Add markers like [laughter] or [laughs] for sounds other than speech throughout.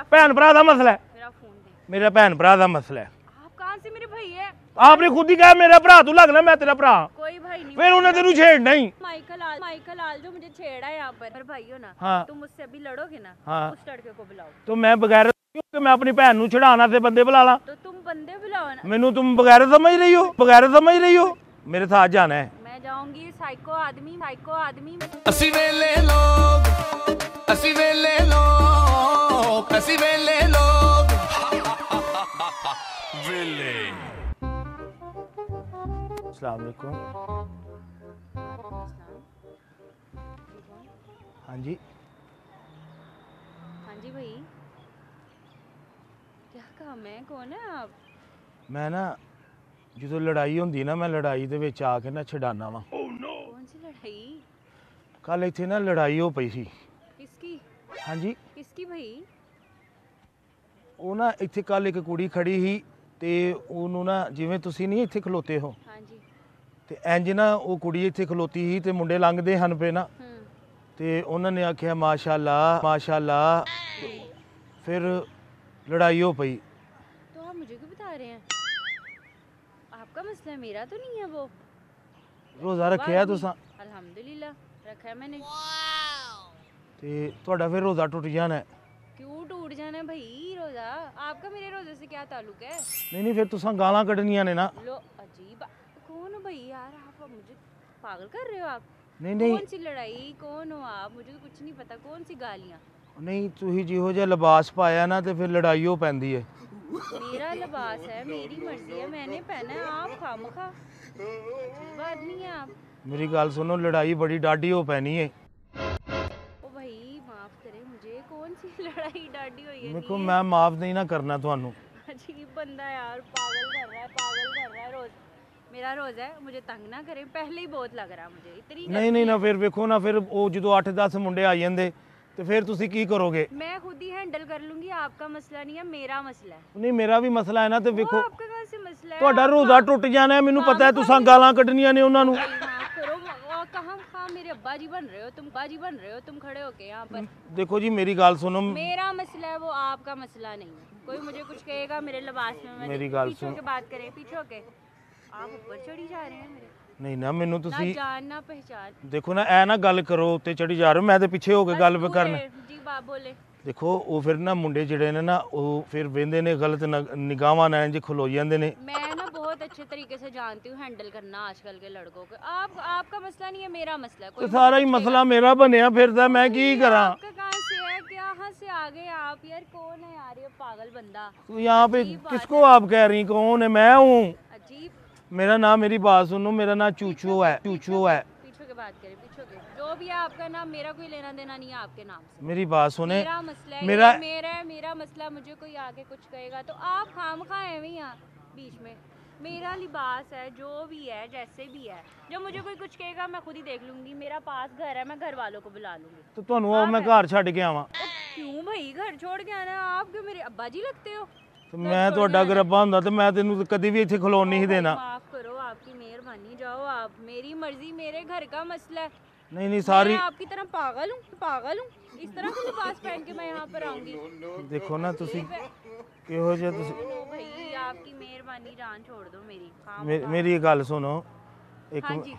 मेरा ਭੈਣ ਭਰਾ ਦਾ ਮਸਲਾ ਹੈ मेरा फोन दे ਮੇਰਾ ਭੈਣ ਭਰਾ ਦਾ ਮਸਲਾ ਹੈ आप कहाँ से मेरे भाई है ਆਪਨੇ ਖੁਦ ਹੀ ਕਿਹਾ ਮੇਰਾ ਭਰਾ ਤੂੰ ਲੱਗਣਾ ਮੈਂ ਤੇਰਾ ਭਰਾ कोई भाई नहीं ਫਿਰ ਉਹਨੇ ਤੈਨੂੰ ਛੇੜਨਾ ਹੀ माइकल आल माइकल आल जो मुझे छेड़ा है यहाँ पर मेरे भाई हो ना हाँ। तुम मुझसे अभी लड़ोगे ना हाँ। उस लड़के को बुलाओ ਤੂੰ ਮੈਂ ਬਗੈਰ ਕਿਉਂਕਿ ਮੈਂ ਆਪਣੀ ਭੈਣ ਨੂੰ ਛਡਾਣਾ ਤੇ ਬੰਦੇ ਬੁਲਾ ਲਾਂ तो तुम बंदे बुलाओ ना ਮੈਨੂੰ ਤੁਮ ਬਗੈਰ ਸਮਝ ਰਹੀ ਹੋ ਬਗੈਰ ਸਮਝ ਰਹੀ ਹੋ ਮੇਰੇ ਸਾਥ ਜਾਣਾ ਹੈ मैं जाऊंगी साइको आदमी साइको आदमी ਅਸੀਂ ਵੇਲੇ ਲੋਗ ਅਸੀਂ ਵੇਲੇ लोग वेले लोग। [laughs] वेले। अस्सलाम वालेकुम हाँ जी। हाँ जी भाई। क्या काम है? कौन है आप? मैं ना जो लड़ाई होंगी ना मैं लड़ाई के आके ना छाना वा। oh, कल इतने ना लड़ाई हो पई सी। किसकी? हाँ जी। ਸੀ किसकी ਹਾਂਜੀ किसकी भाई ਉਹ ਨਾ ਇੱਥੇ ਕੱਲ ਇੱਕ ਕੁੜੀ ਖੜੀ ਸੀ ਤੇ ਉਹਨੂੰ ਨਾ ਜਿਵੇਂ ਤੁਸੀਂ ਨਹੀਂ ਇੱਥੇ ਖਲੋਤੇ ਹੋ हाँ जी ਤੇ ਇੰਜ ਨਾ ਉਹ ਕੁੜੀ ਇੱਥੇ ਖਲੋਤੀ ਸੀ ਤੇ ਮੁੰਡੇ ਲੰਘਦੇ ਹਨ ਪਏ ਨਾ हम्म ਤੇ ਉਹਨਾਂ ਨੇ ਆਖਿਆ ਮਾਸ਼ਾਅੱਲਾ ਮਾਸ਼ਾਅੱਲਾ ਫਿਰ ਲੜਾਈ ਹੋ ਪਈ तो आप मुझे क्यों बता रहे हैं आपका मसला है मेरा तो नहीं है वो ਰੋਜ਼ਾ ਰੱਖਿਆ ਤੁਸੀਂ अल्हम्दुलिल्लाह रखा है मैंने ਤੇ ਤੁਹਾਡਾ ਫਿਰ ਰੋਜ਼ਾ ਟੁੱਟ ਜਾਣਾ ਹੈ। क्यों टूट जाना है भाई रोजा आपका मेरे रोजे से क्या ताल्लुक है ਨਹੀਂ ਨਹੀਂ ਫਿਰ ਤੁਸੀਂ ਗਾਲਾਂ ਕੱਢਣੀਆਂ ਨੇ ਨਾ लो अजीब कौन हो भाई यार आप मुझे पागल कर रहे हो आप ਨਹੀਂ ਨਹੀਂ कौन सी लड़ाई कौन हो आप मुझे तो कुछ नहीं पता कौन सी गालियाँ ਨਹੀਂ ਤੁਸੀਂ ਜਿਹੋ ਜਿਹਾ ਲਿਬਾਸ ਪਾਇਆ ਨਾ ਤੇ ਫਿਰ ਲੜਾਈ ਹੋ ਪੈਂਦੀ ਹੈ मेरा लिबास है मेरी मर्जी है मैंने पहना है आप खाम खा अजीब आदमी है आप ਮੇਰੀ ਗੱਲ ਸੁਣੋ ਲੜਾਈ ਬੜੀ ਡਾਢੀ ਹੋ ਪੈਣੀ ਹੈ मुझे कौन सी लड़ाई डाडी हुई है ਦੇਖੋ नहीं? ਮੈਂ ਮਾਫ ਨਹੀਂ ਨਾ ਕਰਨਾ ਤੁਹਾਨੂੰ अजीब बंदा है यार पागल कर रहा है पागल कर रहा है रोज मेरा रोज है मुझे तंग ना करे पहले ही बहुत लग रहा है मुझे इतनी ਨਹੀਂ ਨਹੀਂ ਨਾ ਫਿਰ ਵੇਖੋ ਨਾ ਫਿਰ ਉਹ ਜਦੋਂ 8-10 ਮੁੰਡੇ ਆ ਜਾਂਦੇ ਤੇ ਫਿਰ ਤੁਸੀਂ ਕੀ ਕਰੋਗੇ मैं खुद ही हैंडल कर लूंगी आपका मसला नहीं है मेरा मसला है ਨਹੀਂ ਮੇਰਾ ਵੀ ਮਸਲਾ ਹੈ ਨਾ ਤੇ वो ਵੇਖੋ आपका कहाँ से मसला है ਤੁਹਾਡਾ आप ਰੋਜ਼ਾ ਟੁੱਟ ਜਾਣਾ ਹੈ ਮੈਨੂੰ ਪਤਾ ਹੈ ਤੁਸੀਂ ਗਾਲਾਂ ਕੱਢਣੀਆਂ ਨੇ ਉਹਨਾਂ ਨੂੰ अब्बा जी बन रहे हो तुम अब्बा जी बन रहे हो तुम खड़े होके यहाँ पर ਦੇਖੋ ਜੀ ਮੇਰੀ ਗੱਲ ਸੁਣੋ मेरा मसला है वो आपका मसला नहीं है कोई मुझे कुछ कहेगा मेरे लिबास में मैं मेरी गाल पीछे सुन। होके बात करें पीछे होके आप ऊपर चढ़ी जा रहे हैं मेरे ਨਹੀਂ ਨਾ ਮੈਨੂੰ ना ਤੁਸੀਂ जान ना पहचान ਦੇਖੋ ਨਾ ਐ ਨਾ ਗੱਲ ਕਰੋ ਉੱਤੇ ਚੜੀ ਜਾ ਰਹੇ ਹੋ, ਮੈਂ ਤੇ ਪਿੱਛੇ ਹੋ ਕੇ ਗੱਲ बस ਕਰਨ पूरे- जी बाप बोले ਦੇਖੋ ਉਹ ਫਿਰ ਨਾ ਮੁੰਡੇ ਜਿਹੜੇ ਨੇ ਨਾ ਉਹ ਫਿਰ ਵੇਂਦੇ ਨੇ ਗਲਤ ਨ- ਨਿਗਾਹਾਂ ਨਾਲ ਇੰਜ ਖਲੋ ਜਾਂਦੇ ਨੇ मैं ना बहुत अच्छे तरीके से जानती हूँ हैंडल करना आजकल के लड़कों को। आप आपका मसला नहीं है मेरा मसला है तो सारा ही मसला मेरा बनया फिर तो मैं की करा? यहाँ पे किसको आप कह रही कौन है? मैं हूँ। मेरा नाम मेरी बात सुनो मेरा नाम चूचू है चूचू है। बात करें पीछे जो भी है आपका नाम मेरा कोई लेना देना नहीं है आपके नाम से। मेरी बात सुने। मेरा मसला है मेरा मेरा, मेरा मसला मुझे कोई आगे कुछ कहेगा तो आप खाम खाए यहाँ बीच में। मेरा लिबास है जो भी है जैसे भी है जो मुझे कोई कुछ कहेगा मैं खुद ही देख लूंगी मेरा पास घर है मैं घर वालों को बुला लूंगी तो ਤੁਹਾਨੂੰ ਉਹ ਮੈਂ ਘਰ ਛੱਡ ਕੇ ਆਵਾਂ ओ, क्यों भाई घर छोड़ के आना आप क्यों मेरे अब्बा जी लगते हो ਤੇ ਮੈਂ ਤੁਹਾਡਾ ਗਰਬਾ ਹੁੰਦਾ ਤੇ ਮੈਂ ਤੈਨੂੰ ਕਦੀ ਵੀ ਇੱਥੇ ਖਲੋਣ ਨਹੀਂ ਸੀ ਦੇਣਾ माफ करो आपकी मेहरबानी जाओ आप मेरी मर्जी मेरे घर का मसला है ਨਹੀਂ ਨਹੀਂ ਸਾਰੀ मैं आपकी तरह पागल हूँ पागल हूँ इस तरह का लिबास पहन के मैं यहाँ पर आऊंगी ਦੇਖੋ ਨਾ ਤੁਸੀਂ ਕਿਹੋ ਜਿਹਾ ਤੁਸੀਂ नो भाई आपकी मेहरबानी जान छोड़ दो मेरी काम ਮੇ- ਮੇਰੀ ਇਹ ਗੱਲ ਸੁਣੋ ਇੱਕ हाँ जी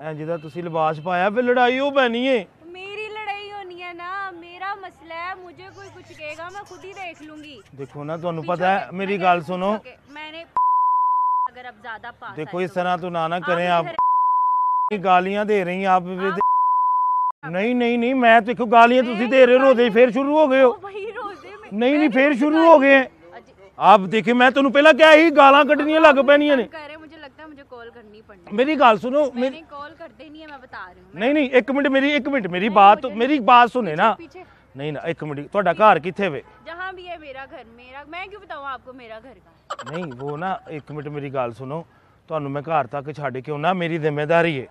ਐ ਜਿਹਦਾ ਤੁਸੀਂ ਲਿਬਾਸ ਪਾਇਆ ਫਿਰ ਲੜਾਈ ਉਹ ਪੈਣੀ ਏ मेरी लड़ाई होनी है ना मेरा मसला है मुझे कोई कुछ कहेगा मैं खुद ही देख लूंगी ਦੇਖੋ ਨਾ ਤੁਹਾਨੂੰ ਪਤਾ ਹੈ ਮੇਰੀ ਗੱਲ ਸੁਣो ओके, मैंने अगर अब ज्यादा पास देखो आए इस तो- तरह तो ना ना करें आप आप ਗਾਲੀਆਂ ਦੇ ਰਹੀ आप भी दे- ਨਹੀਂ ਨਹੀਂ ਨਹੀਂ ਮੈਂ ਦੇਖੋ ਗਾਲੀਆਂ ਤੁਸੀਂ ਦੇ ਰਹੇ ਹੋ ਰੋਦੇ ਫੇਰ ਸ਼ੁਰੂ ਹੋ ਗਏ ਹੋ ओ भाई रोजे में ਨਹੀਂ ਨਹੀਂ ਫੇਰ ਸ਼ੁਰੂ ਹੋ ਗਏ अजी- ਆਪ ਦੇਖੇ ਮੈਂ ਤੁਹਾਨੂੰ ਪਹਿਲਾਂ ਕਿਹਾ ਸੀ ਗਾਲਾਂ ਕੱਢਣੀਆਂ ਲੱਗ ਪੈਣੀਆਂ ਨੇ कह रहे मुझे लगता है मुझे कॉल करनी पड़नी ਮੇਰੀ ਗੱਲ ਸੁਣੋ ਮੇਰੀ मैंने कॉल करते नहीं है मैं बता रही हूँ ਨਹੀਂ ਨਹੀਂ ਇੱਕ ਮਿੰਟ ਮੇਰੀ ਇੱਕ ਮਿੰਟ ਮੇਰੀ ਬਾਤ ਮੇਰੀ ਬਾਤ ਸੁਣੇ ਨਾ पीछे ਨਹੀਂ ਨਾ ਇੱਕ ਮਿੰਟ ਤੁਹਾਡਾ ਘਰ ਕਿੱਥੇ ਵੇ जहाँ भी है मेरा घर मेरा मैं क्यों बताऊँ आपको मेरा घर का ਨਹੀਂ ਉਹ ਨਾ ਇੱਕ ਮਿੰਟ ਮੇਰੀ ਗੱਲ ਸੁਣੋ ਤੁਹਾਨੂੰ ਮੈਂ ਘਰ ਤੱਕ ਛੱਡ ਕੇ ਆਉਣਾ ਮੇਰੀ ਜ਼ਿੰਮੇਵਾਰੀ ਹੈ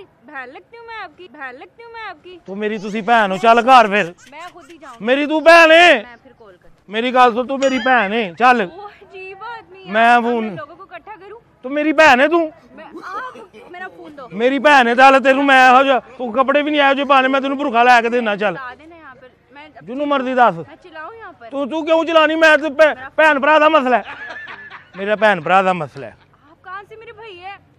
ओ भैया आपकी जिम्मेदारी बहन लगती हूँ मैं आपकी बहन लगती हूँ मैं आपकी ਤੂੰ ਮੇਰੀ ਤੁਸੀਂ ਭੈਣ ਹੋ ਚੱਲ ਘਰ ਫਿਰ मैं खुद ही जाऊँ ਮੇਰੀ ਤੂੰ ਭੈਣ ਹੈ मैं फिर कॉल कर ਮੇਰੀ ਗੱਲ ਸੁਣ ਤੂੰ ਮੇਰੀ ਭੈਣ ਹੈ ਚੱਲ ओ अजीब आदमी है। मैं अब फोन- लोगों को इकट्ठा करूँ ਤੂੰ ਮੇਰੀ ਭੈਣ ਹੈ ਤੂੰ मैं आप मेरा फोन दो ਮੇਰੀ ਭੈਣ ਹੈ ਚੱਲ ਤੈਨੂੰ ਮੈਂ ਇਹੋ ਜਿਹਾ ਤੂੰ ਕੱਪੜੇ ਵੀ ਨਹੀਂ ਇਹੋ ਜਿਹੇ ਪਾਣੇ ਮੈਂ ਤੈਨੂੰ ਭੁਰਖਾ ਲੈ ਕੇ ਦੇਣਾ ਚੱਲ बता देना यहाँ पर मैं ਜਿਹਨੂੰ ਮਰਜ਼ੀ ਦੱਸ मैं चिल्लाऊं यहाँ पर ਤੂੰ ਤੂੰ ਕਿਉਂ ਚਲਾਣੀ ਮੈਂ ਤੇ ਭੈ- ਭੈਣ ਭਰਾ ਦਾ ਮਸਲਾ ਹੈ [laughs] ਮੇਰਾ ਭੈਣ ਭਰਾ ਦਾ ਮਸਲਾ ਹੈ आप कहाँ से मेरे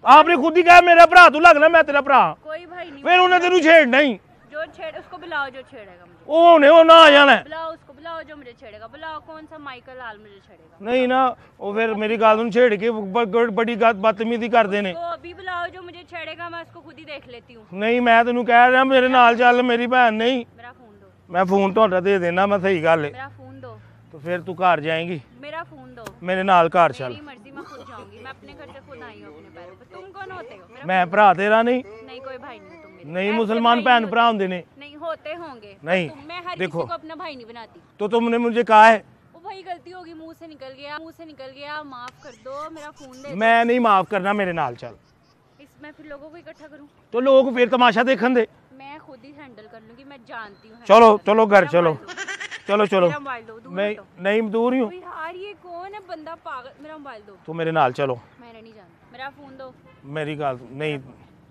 भाई है ਆਪਨੇ ਖੁਦ ਹੀ ਕਿਹਾ ਮੇਰਾ ਭਰਾ ਤੂੰ ਲੱਗਣਾ ਮੈਂ ਤੇਰਾ ਭਰਾ कोई भाई नहीं ਫਿਰ ਉਹਨੇ ਤੈਨੂੰ ਛੇੜਨਾ ਹੀ जो छेड़ उसको बुलाओ जो छेड़ेगा मुझे ਉਹ ਹੁਣੇ ਉਹ ਨਾ ਆ ਜਾਣਾ ਹੈ। बुलाओ उसको बुलाओ जो मुझे छेड़ेगा बुलाओ कौन सा माइकल हाल मुझे छेड़ेगा ਨਹੀਂ ਨਾ ਉਹ ਫਿਰ ਮੇਰੀ ਗੱਲ ਨੂੰ ਛੇੜ ਕੇ ਬ- ਬ- ਬੜੀ ਗੱਲ ਬਦਤਮੀਜ਼ੀ ਕਰਦੇ ਨੇ तो अभी बुलाओ जो मुझे छेड़ेगा मैं उसको खुद ही देख लेती हूँ ਨਹੀਂ ਮੈਂ ਤੈਨੂੰ ਕਹਿ ਰਿਹਾ ਮੇਰੇ ਨਾਲ ਚੱਲ ਮੇਰੀ ਭੈਣ ਨਹੀਂ मेरा फोन दो ਮੈਂ ਫੋਨ ਤੁਹਾਡਾ ਦੇ ਦੇਣਾ ਮੈਂ ਸਹੀ ਗੱਲ ਹੈ मेरा फोन दो तो फिर तू घर जाएँगी? मेरा फ़ोन दो। मेरे नाल घर चल। मर्ज़ी मैं खुद जाऊँगी। मैं अपने घर से खुद आई हूँ अपने पैरों पर। तुम कौन होते हो? मैं भरा तेरा नहीं। नहीं कोई भाई नहीं तुम मेरे। नहीं मुसलमान भैन भरा होते। होंगे ने। नहीं होते होंगे। नहीं, मैं हर देखो। को अपना भाई नहीं बनाती। तो तुमने मुझे कहा है? भाई गलती होगी मुँह से निकल गया मुँह से निकल गया। माफ़ कर दो मेरा फ़ोन दे दो। मैं नहीं माफ़ करना मेरे नाल चल। इस मैं फिर लोगों को इकट्ठा करूँ? तो लोग फिर तमाशा देखन दे। मैं खुद ही हैंडल कर लूँगी मैं जानती हूँ चलो चलो घर चलो। चलो चलो मेरा मोबाइल दो दूर मैं हटो। नहीं दूर ही हूँ ओ यार ये कौन है बंदा पागल मेरा मोबाइल दो तू मेरे नाल चलो मैंने नहीं जानता मेरा फोन दो मेरी गल नहीं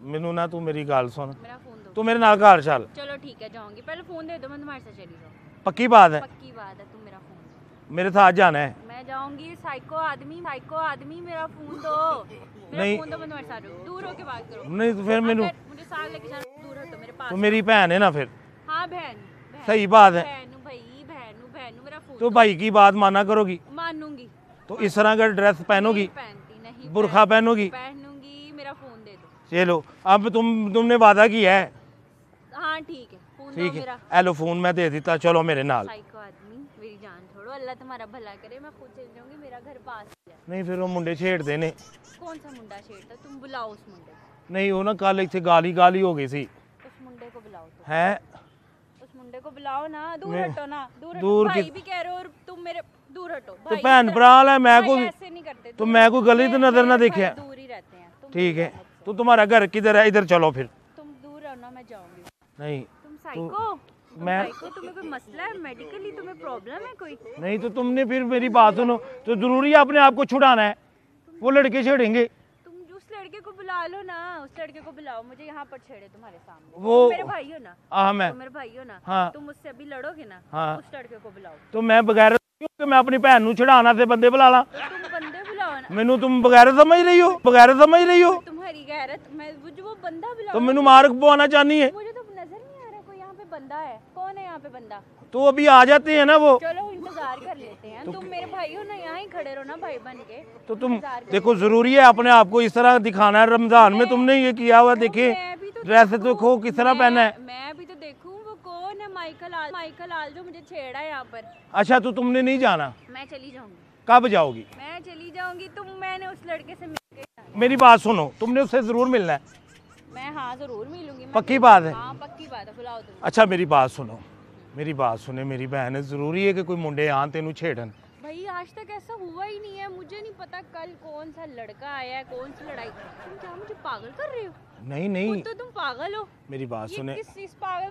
ਮੈਨੂੰ ਨਾ ਤੂੰ ਮੇਰੀ ਗੱਲ ਸੁਣ मेरा फोन दो ਤੂੰ ਮੇਰੇ ਨਾਲ ਘਰ ਚੱਲ चलो ठीक है जाऊंगी पहले फोन दे दो मैं तुम्हारे साथ चली जाऊँ पक्की बात है पक्की बात है तुम मेरा फोन दो मेरे साथ जाना है मैं जाऊंगी साइको आदमी साइको आदमी मेरा फोन दो मेरा नहीं। फोन दो मैं तुम्हारे साथ रहूँ। दूर होके बात करो नहीं तो फिर हाँ, मैनू फिर मुझे साथ लेके जाना दूर हटो मेरे पास तू मेरी भैन है ना फिर हाँ बहन बहन सही बात है तो भाई की बात माना करोगी? मानूँगी। तो इस तरह का ड्रेस पहनोगी? बुरखा पहनोगी? पहनूँगी मेरा फ़ोन दे दो। चलो अब तुम तुमने वादा किया है? हाँ ठीक है। ठीक है। हेलो फ़ोन मैं दे देता चलो मेरे नाल। अल्लाह तुम्हारा भला करे मैं खुद चल जाऊँगी मेरा घर पास नहीं फिर वो मुंडे छेड़ देने कौन सा मुंडा छेड़ता? तुम बुलाओ उस मुंडे नहीं वो ना कल इतने गाली गाली हो गई थी उस मुंडे को बुलाओ तो। उस मुंडे को बुलाओ ना दूर मैं- हटो ना दूर हटो दूर भाई किस- भी कह रहे हो और तुम मेरे दूर हटो ਤੇ भाई ਭੈਣ इस ਭਰਾ ਲੈ ਮੈਂ भाई ਕੋਈ ऐसे नहीं करते तो दूर मैं हटो। कोई गली तो मेरे- नजर ना मेरे देखा। भाई दूर ही रहते हैं तुम ठीक दूर है रहो मुझसे। तो तुम्हारा घर किधर है इधर चलो फिर तुम दूर रहो ना मैं जाऊंगी नहीं तुम साइको तुम मैं- साइको तुम्हें कोई मसला है मेडिकली तुम्हें प्रॉब्लम है कोई नहीं तो तुमने फिर मेरी बात सुनो तो जरूरी है अपने आप को छुड़ाना है वो लड़के छेड़ेंगे तुम उस लड़के को बुला लो ना उस लड़के को बुलाओ मुझे यहाँ पर छेड़े तुम्हारे सामने वो- तुम मेरे भाई हो ना हाँ मैं तुम मेरे भाई हो ना हाँ। तुम मुझसे अभी लड़ोगे ना हाँ। उस लड़के को बुलाओ तो मैं बगैर कि मैं अपनी भैन ਨੂੰ ਛਡਾਣਾ ਤੇ ਬੰਦੇ ਬੁਲਾ ਲਾਂ तो तुम बंदे बुलाओ ना ਮੈਨੂੰ तुम बगैर समझ रही हो बगैर समझ रही हो तुम्हारी गैरत मैं वो जो वो बंदा बुलाओ तो मैनू मार पवाना चाहनी है बंदा है? कौन है यहाँ पे बंदा? तो अभी आ जाते हैं ना वो। चलो इंतज़ार कर लेते हैं। तो तुम मेरे भाई हो ना यहाँ ही खड़े रहो ना भाई बन के। तो तुम देखो ज़रूरी है अपने आप को इस तरह दिखाना है। रमज़ान में तुमने ये किया हुआ देखे तो ड्रेस तो खो किस तरह पहना है? मैं भी तो देखूँ वो कौन है? माइकल आल माइकल आल जो मुझे छेड़ा है यहाँ पर। अच्छा तो तुमने नहीं जाना? मैं चली जाऊँगी। कब जाओगी? मैं चली जाऊँगी तुम मैंने उस लड़के से मिल के मेरी बात सुनो तुमने उससे ज़रूर मिलना है। मैं हाँ ज़रूर मिलूँगी पक्की बात है? हाँ पक्की बात है बुलाओ तुम। अच्छा मेरी बात सुनो मेरी बात सुने मेरी बहन है ज़रूरी है कि कोई मुंडे आन तेनू छेड़न। भाई आज तक ऐसा हुआ ही नहीं है मुझे नहीं पता कल कौन सा लड़का आया है कौन सी लड़ाई। तुम क्या मुझे पागल कर रहे हो? नहीं नहीं। तो तुम पागल हो। मेरी बात सुने। किस पागल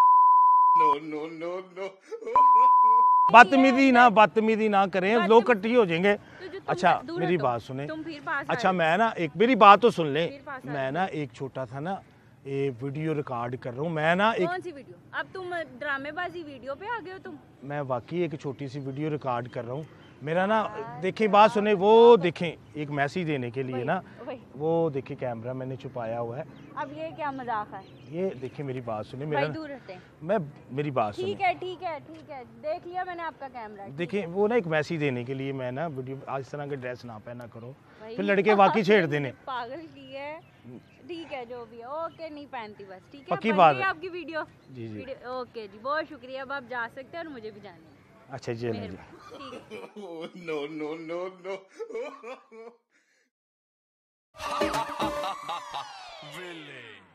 बदतमीजी ना बदतमीजी ना करें लोग इकट्ठी हो जाएँगे। तो अच्छा मेरी बात सुने। तुम फिर पास अच्छा मैं ना एक मेरी बात तो सुन ले। मैं ना एक छोटा था ना ये वीडियो रिकॉर्ड कर रहा हूँ। मैं ना एक कौन सी वीडियो? अब तुम ड्रामेबाजी वीडियो पे आ गए हो तुम। मैं वाकई एक छोटी सी वीडियो रिकॉर्ड कर रहा हूँ। मेरा ना देखें बात सुने वो देखें एक मैसेज देने के लिए ना वो देखें कैमरा मैंने छुपाया हुआ है। अब ये क्या मज़ाक है? ये देखें मेरी बात सुने भाई मेरा दूर रहते हैं। मैं मेरी बात ठीक है ठीक है ठीक है। देख लिया मैंने आपका कैमरा। देखें वो ना एक मैसेज देने के लिए मैं ना वीडियो आज इस तरह के ड्रेस ना पहना करो। फिर लड़के वाकई छेड़ देने। [laughs] पागल की है। ठीक है जो भी है। ओके नहीं पहनती बस। ठीक है पक्की बात है। आपकी वीडियो। जी जी। वीडियो ओके जी बहुत शुक्रिया। अब आप जा सकते हैं और मुझे भी जाना। है अच्छा जी जी मेहरबानी। ठीक है। [laughs] [laughs] [laughs] Billy.